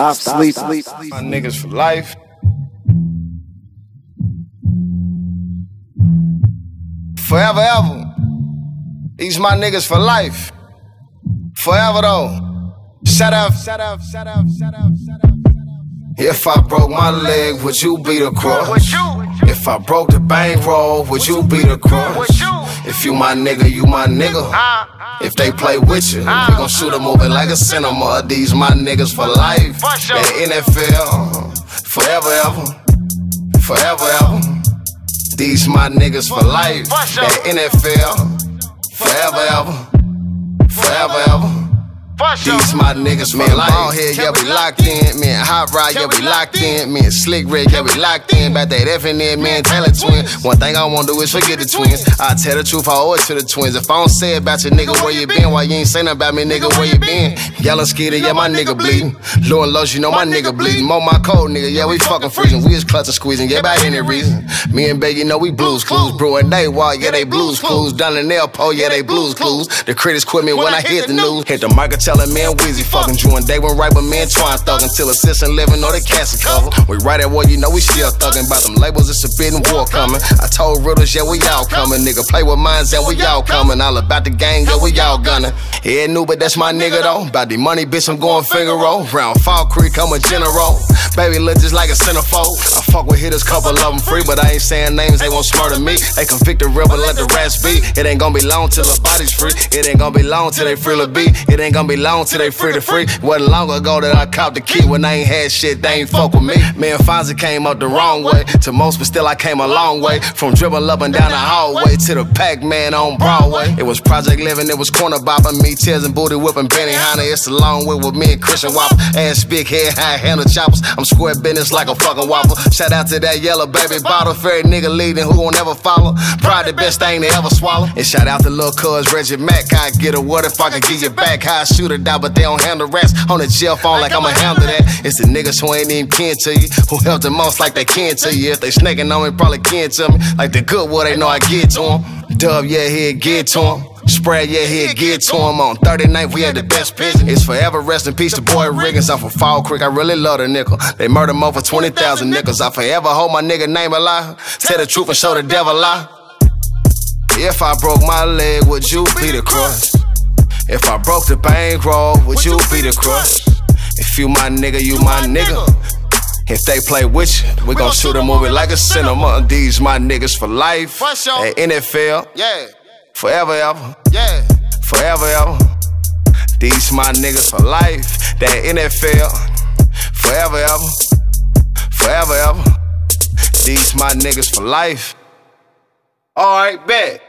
Stop, sleep. sleep. My niggas for life. Forever, ever. These my niggas for life. Forever though. Shut up, shut up, shut up, shut up, shut up. If I broke my leg, would you be the cross? If I broke the bankroll, would you be the cross? If you my nigga, you my nigga. Ah. If they play with you, we ah. gon' shoot a movie like a cinema. These my niggas for life. The NFL, uh, forever ever, forever ever. These my niggas for life. The NFL, uh, forever ever, forever ever. These my niggas man, ball head, yeah, we locked in. Man, and Hot Rod, yeah, we locked in. Man, Slick Rick, yeah, we locked in. About that F and man, tell it twin. One thing I won't do is forget the twins. I tell the truth, I owe it to the twins. If I don't say about your nigga, where you been? Why you ain't say nothing about me, nigga, where you been? Yelling skeeter, yeah, my nigga bleeding. Lord loves, you know my nigga bleeding. Mo my cold nigga, yeah, we fucking freezing. We is clutching, squeezing, yeah, by any reason. Me and Biggie know we blues clues. Bro and they walk, yeah, they blues clues. Down the nail pole, yeah, they blues clues. The critics quit me when I hit the news. Hit the mic and tell a man Weezy fucking Drew and they went right, but me and Twine thug until assistant living or the castle cover. We right at war, you know we still thugging. About them labels, it's a bidding war coming. I told riddles, yeah, we all coming. Nigga, play with minds, and we all coming. All about the gang, yeah, we all gunning. Yeah, new, but that's my nigga though. About the money, bitch, I'm going finger roll. Round Fall Creek, I'm a general. Baby, look just like a centerfold. I fuck with hitters, couple of them free, but I ain't saying names, they won't smart me. They convict the rebel, let the rats be. It ain't gonna be long till the body's free. It ain't gonna be long till they free to be. It ain't gonna be long till they free to free. Wasn't long ago that I copped the key when I ain't had shit, they ain't fuck with me. Me and Fonzie came up the wrong way. To most, but still I came a long way. From dribble up and down the hallway to the Pac Man on Broadway. It was Project Living, it was corner bopping, me tears and booty whipping Benihana. It's a long way with me and Christian Whopper. Ass big head, high handle choppers. I'm square business like a fucking whopper. Shout out to that yellow baby bottle. Fairy nigga leading who won't ever follow. Pride the best thing they ever swallow. And shout out to little cuz Reggie Mack. I get a word if I can give you back. High I down, but they don't handle rats. On the jail phone like I'ma handle that. It's the niggas who ain't even kin to you. Who help the most like they kin to you. If they snaking on me, probably kin to me. Like the good what they know I get to them. Dub, yeah, he'll get to him. Spread, yeah, he'll get to him on 39th. We had the best pigeon. It's forever rest in peace to Boy Riggins. I'm from Fall Creek. I really love the nickel. They murdered him over 20,000 nickels. I forever hold my nigga name alive. Tell the truth and show the devil lie. If I broke my leg, would you be the cross? If I broke the bankroll, would you be the cross? If you my nigga, you my nigga. If they play with you, we gon' shoot a movie like a cinema. These my niggas for life. At NFL, Yeah, forever ever, yeah. forever ever. These my niggas for life. That NFL, forever ever, forever ever. These my niggas for life. Alright, bet.